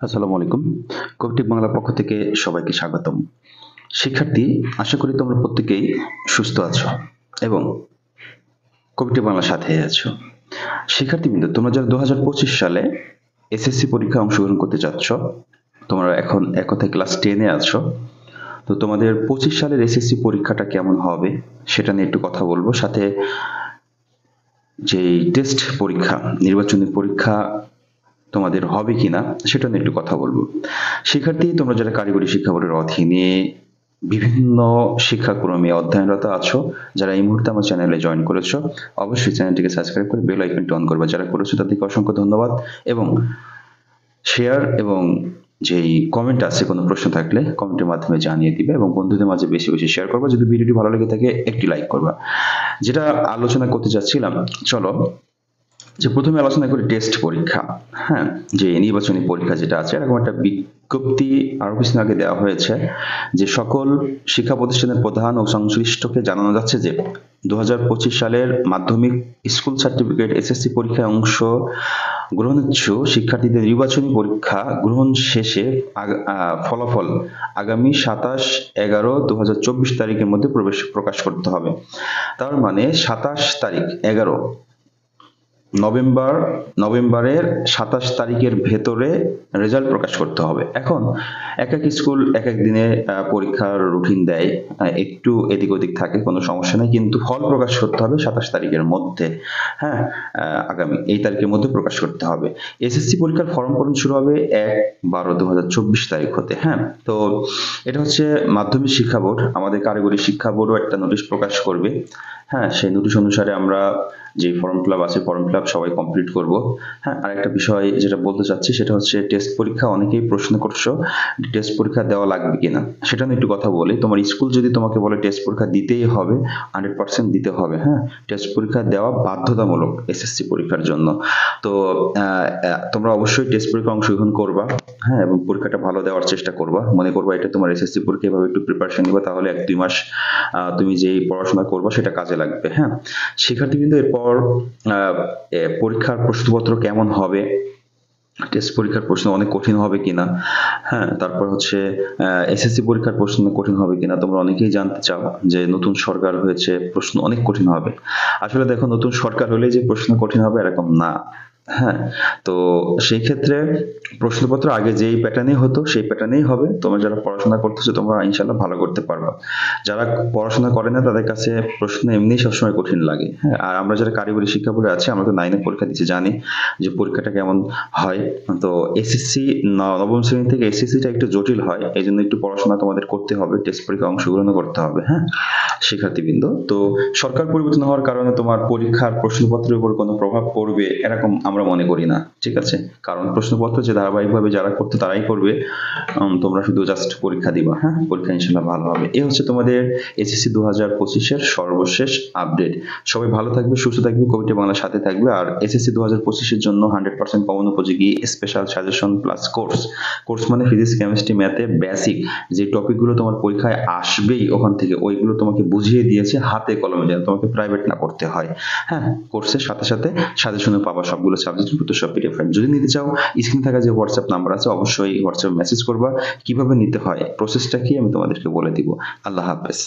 আসসালামু আলাইকুম। কবিটিক বাংলার পক্ষ থেকে সবাইকে স্বাগতম। শিক্ষার্থী, আশা করি তোমরা প্রত্যেকেই সুস্থ আছো এবং কবিটিক বাংলার সাথে আছো। শিক্ষার্থীবৃন্দ, তোমরা যারা দু সালে এসএসসি পরীক্ষায় অংশগ্রহণ করতে যাচ্ছ, তোমরা এখন এক কথায় ক্লাস টেনে আছো। তো তোমাদের পঁচিশ সালের এসএসসি পরীক্ষাটা কেমন হবে, সেটা নিয়ে একটু কথা বলব। সাথে যে টেস্ট পরীক্ষা, নির্বাচনী পরীক্ষা তোমাদের হবে কিনা, সেটা নিয়ে একটু কথা বলব। শিক্ষার্থী, তোমরা যারা কারিগরি শিক্ষা বোর্ডের অধীনে বিভিন্ন শিক্ষাক্রমে অধ্যয়নরত আছো, যারা এই মুহূর্তে আমার চ্যানেলে জয়েন করেছ, অবশ্যই চ্যানেলটিকে সাবস্ক্রাইব করে বেল আইকনটি অন করবে। যারা করেছ, তাদেরকে অসংখ্য ধন্যবাদ এবং শেয়ার এবং যেই কমেন্ট আছে, কোনো প্রশ্ন থাকলে কমেন্টের মাধ্যমে জানিয়ে দিবে এবং বন্ধুদের মাঝে বেশি বেশি শেয়ার করবা। যদি ভিডিওটি ভালো লেগে থাকে, একটি লাইক করবা। যেটা আলোচনা করতে যাচ্ছিলাম, চলো যে প্রথমে আলোচনা করি টেস্ট পরীক্ষা হ্যাঁ? যে নির্বাচনী পরীক্ষা যেটা আছে, এরকম একটা বিজ্ঞপ্তি আরও কিছুদিন আগে দেওয়া হয়েছে যে সকল শিক্ষা প্রতিষ্ঠানের প্রধান ও সংশ্লিষ্টকে জানানো যাচ্ছে যে দু হাজার পঁচিশ সালের মাধ্যমিক স্কুল সার্টিফিকেট এসএসসি পরীক্ষায় অংশ গ্রহণেচ্ছু শিক্ষার্থীদের নির্বাচনী পরীক্ষা গ্রহণ শেষে ফলাফল আগামী সাতাশ এগারো দু তারিখের মধ্যে প্রবেশ, প্রকাশ করতে হবে। তার মানে সাতাশ তারিখ, এগারো নভেম্বর, নভেম্বরের সাতাশ তারিখের ভেতরে রেজাল্ট প্রকাশ করতে হবে। এখন এক এক স্কুল এক এক দিনে পরীক্ষার রুটিন দেয়। একটু এদিক ওদিক থাকে, কোনো সমস্যা নেই, কিন্তু ফল প্রকাশ করতে হবে সাতাশ তারিখের মধ্যে। হ্যাঁ? আগামী এই তারিখের মধ্যে প্রকাশ করতে হবে। এসএসসি পরীক্ষার ফর্ম পূরণ শুরু হবে এক বারো দু তারিখ হতে হ্যাঁ? তো এটা হচ্ছে মাধ্যমিক শিক্ষা বোর্ড। আমাদের কারিগরি শিক্ষা বোর্ডও একটা নোটিশ প্রকাশ করবে। হ্যাঁ? সেই নোটিশ অনুসারে আমরা যে ফর্ম ফিল আছে ফর্ম ফিল সবাই কমপ্লিট করব। হ্যাঁ আরেকটা বিষয় যেটা বলতে চাচ্ছি সেটা হচ্ছে টেস্ট পরীক্ষা অনেকেই প্রশ্ন করছ টেস্ট পরীক্ষা দেওয়া লাগবে কিনা। সেটা নিয়ে একটু কথা বলি। তোমার স্কুল যদি তোমাকে বলে টেস্ট পরীক্ষা দিতেই হবে হান্ড্রেড পার্সেন্ট দিতে হবে হ্যাঁ? টেস্ট পরীক্ষা দেওয়া বাধ্যতামূলক এসএসসি পরীক্ষার জন্য। তো তোমরা অবশ্যই টেস্ট পরীক্ষা অংশগ্রহণ করবা হ্যাঁ? এবং পরীক্ষাটা ভালো দেওয়ার চেষ্টা করবা। মনে করবা এটা তোমার এসএসসি পরীক্ষা এভাবে একটু প্রিপারেশন নিবা, তাহলে এক দুই মাস তুমি যেই পড়াশোনা করবা সেটা কাজে লাগবে হ্যাঁ? শিক্ষার্থী কিন্তু এরপর পরীক্ষার প্রশ্নপত্র কেমন হবে? টেস্ট পরীক্ষার প্রশ্ন অনেক কঠিন হবে কিনা? হ্যাঁ তারপর হচ্ছে এসএসসি পরীক্ষার প্রশ্ন কঠিন হবে কিনা তোমরা অনেকেই জানতে চাও যে নতুন সরকার হয়েছে, প্রশ্ন অনেক কঠিন হবে। আসলে দেখো, নতুন সরকার হলে যে প্রশ্ন কঠিন হবে এরকম না। হ্যাঁ তো সেই ক্ষেত্রে প্রশ্নপত্র আগে যেই প্যাটার্নে হতো, সেই প্যাটার্নেই হবে। তোমরা যারা পড়াশোনা করতেছো, তোমরা ইনশাল্লাহ ভালো করতে পারবা। যারা পড়াশোনা করে না, তাদের কাছে প্রশ্ন এমনি সবসময় কঠিন লাগে। হ্যাঁ আর আমরা যারা কারিগরি শিক্ষা বোর্ডে আছি, আমরা তো নাইনে পরীক্ষা দিচ্ছি, জানি যে পরীক্ষাটা কেমন হয়। তো এসএসসি নবম শ্রেণি থেকে এসএসসিটা একটু জটিল হয় এই জন্য একটু পড়াশোনা তোমাদের করতে হবে টেস্ট পরীক্ষা অংশগ্রহণ করতে হবে হ্যাঁ শিক্ষার্থীবৃন্দ। তো সরকার পরিবর্তন হওয়ার কারণে তোমার পরীক্ষার প্রশ্নপত্রের উপর কোনো প্রভাব পড়বে এরকম আমরা মনে করি না, ঠিক আছে? কারণ প্রশ্নপত্র যে ধারাবাহিকভাবে যারা করতে তারাই করবে। তোমরা শুধু জাস্ট পরীক্ষা দিবা হ্যাঁ? পরীক্ষা ইনশাল্লাহ ভালো হবে। এ হচ্ছে তোমাদের এসএসসি দু হাজার পঁচিশের সর্বশেষ আপডেট সবাই ভালো থাকবে, সুস্থ থাকবে কবিটা বাংলার সাথে থাকবে। আর এসএসসি দু হাজার পঁচিশের জন্য হান্ড্রেড পার্সেন্ট কমন উপযোগী special suggestion plus course course মানে ফিজিক্স কেমিস্ট্রি ম্যাথে বেসিক যে টপিকগুলো তোমার পরীক্ষায় আসবেই ওখান থেকে, ওইগুলো তোমাকে বুঝিয়ে দিয়েছে হাতে কলমে, যেন তোমাকে প্রাইভেট না করতে হয়। হ্যাঁ? কোর্সের সাথে সাথে সাজেশনে পাবা সবগুলো। সাবজেক্ট সব পিডিএফ ফাইল যদি নিতে চাও স্ক্রিন থাকা যে হোয়াটসঅ্যাপ নাম্বার আছে, অবশ্যই হোয়াটসঅ্যাপ মেসেজ করবা। কীভাবে নিতে হয় প্রসেসটা কি আমি তোমাদেরকে বলে দিব। আল্লাহ হাফেজ।